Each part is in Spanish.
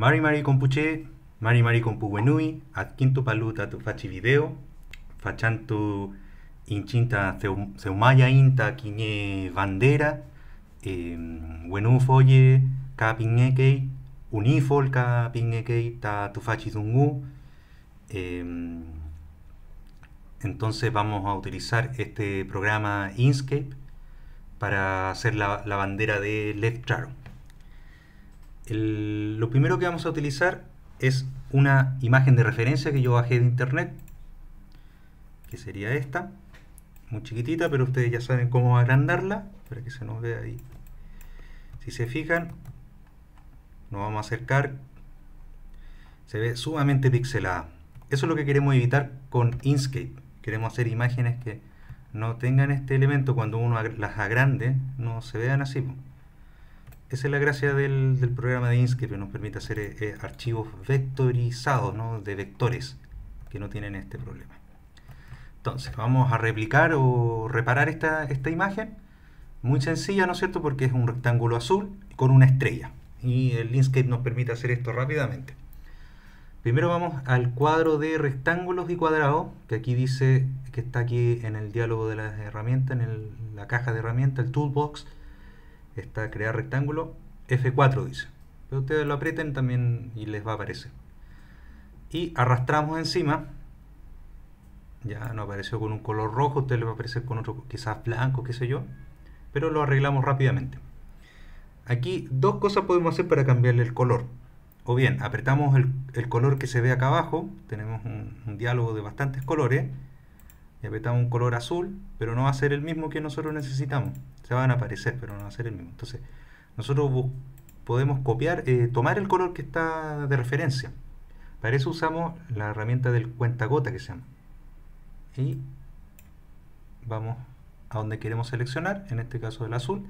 Mari Mari Compuche, Mari Mari Compuwenui, Atquinto Paluta tu fachi video, Fachantu Inchinta Seumaya Inta Quiñe Bandera, eh, Wenu Folle, Capinekei, Unifol Capinekei, Ta tu fachi Dungu. Eh, entonces vamos a utilizar este programa Inkscape para hacer la, bandera de Left. Lo primero que vamos a utilizar es una imagen de referencia que yo bajé de internet, que sería esta, muy chiquitita, pero ustedes ya saben cómo agrandarla, para que se nos vea ahí. Si se fijan, nos vamos a acercar, se ve sumamente pixelada. Eso es lo que queremos evitar con Inkscape. Queremos hacer imágenes que no tengan este elemento cuando uno las agrande, no se vean así. Esa es la gracia del, programa de Inkscape, que nos permite hacer eh, eh, archivos vectorizados, de vectores, que no tienen este problema. Entonces, vamos a replicar o reparar esta, imagen. Muy sencilla, ¿no es cierto? Porque es un rectángulo azul con una estrella. Y el Inkscape nos permite hacer esto rápidamente. Primero vamos al cuadro de rectángulos y cuadrados, que aquí dice que está aquí en el diálogo de las herramientas, en la caja de herramientas, el toolbox está crear rectángulo, F4 dice. Pero ustedes lo aprieten también y les va a aparecer. Y arrastramos encima, ya no apareció con un color rojo, usted le va a aparecer con otro quizás blanco, qué sé yo, pero lo arreglamos rápidamente. Aquí dos cosas podemos hacer para cambiarle el color. O bien, apretamos el, el color que se ve acá abajo, tenemos un diálogo de bastantes colores, y apretamos un color azul, pero no va a ser el mismo que nosotros necesitamos. Se van a aparecer, pero no va a ser el mismo. Entonces, nosotros podemos copiar, eh, tomar el color que está de referencia. Para eso usamos la herramienta del cuentagota que se llama. Y vamos a donde queremos seleccionar, en este caso el azul,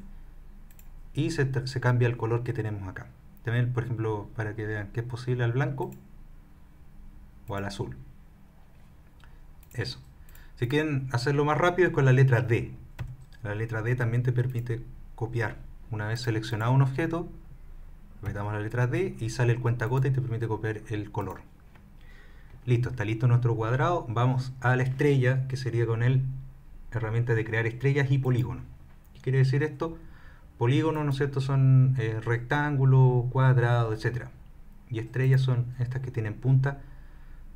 y se, se cambia el color que tenemos acá. También, por ejemplo, para que vean que es posible al blanco o al azul. Eso. Si quieren hacerlo más rápido es con la letra D. La letra D también te permite copiar. Una vez seleccionado un objeto, metamos la letra D y sale el cuentagota y te permite copiar el color. Listo, está listo nuestro cuadrado. Vamos a la estrella, que sería con el herramienta de crear estrellas y polígono. ¿Qué quiere decir esto? Polígonos, ¿no es cierto? Son eh, rectángulos, cuadrados, etc. Y estrellas son estas que tienen punta.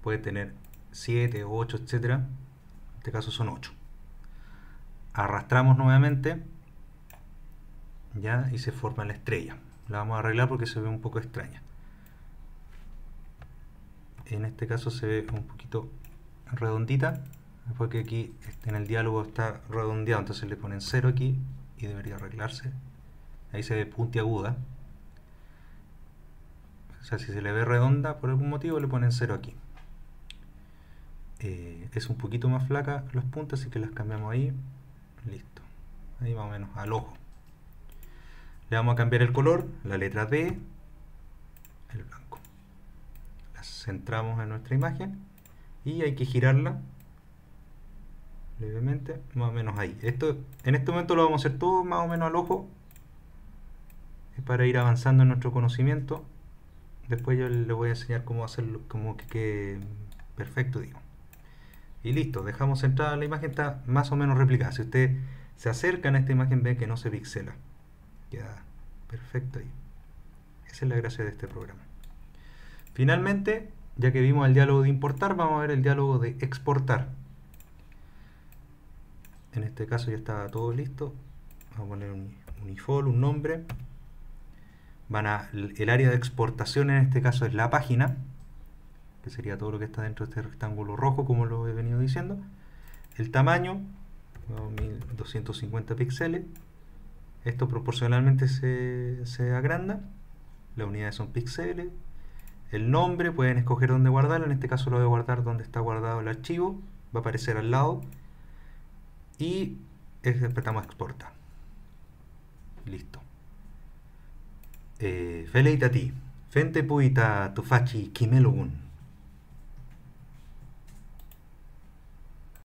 Puede tener 7, 8, etcétera este caso son 8 arrastramos nuevamente ya y se forma la estrella. La vamos a arreglar porque se ve un poco extraña. En este caso se ve un poquito redondita porque aquí este, en el diálogo está redondeado entonces le ponen 0 aquí y debería arreglarse. Ahí se ve puntiaguda. O sea si se le ve redonda por algún motivo le ponen 0 aquí eh, es un poquito más flaca las puntas, así que las cambiamos ahí. Listo. Ahí más o menos, al ojo. Le vamos a cambiar el color, la letra D, el blanco. Las centramos en nuestra imagen y hay que girarla levemente, más o menos ahí. Esto, en este momento lo vamos a hacer todo más o menos al ojo. Es para ir avanzando en nuestro conocimiento. Después yo les voy a enseñar cómo hacerlo, como que quede perfecto, digo y listo, dejamos centrada la imagen, está más o menos replicada. Si usted se acerca a esta imagen, ve que no se pixela. Queda perfecto ahí. Esa es la gracia de este programa. Finalmente, ya que vimos el diálogo de importar, vamos a ver el diálogo de exportar. En este caso ya está todo listo. Vamos a poner un unifol, un nombre. Van a, el área de exportación en este caso es la página que sería todo lo que está dentro de este rectángulo rojo, como lo he venido diciendo. El tamaño, 1250 píxeles. Esto proporcionalmente se, se agranda. Las unidades son píxeles. El nombre, pueden escoger dónde guardarlo. En este caso lo voy a guardar donde está guardado el archivo. Va a aparecer al lado. Y apretamos exportar. Listo. Eh, ti. Fente puita tufachi kimelogun.